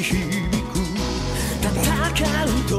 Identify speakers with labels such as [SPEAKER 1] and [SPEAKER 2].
[SPEAKER 1] 響く戦うと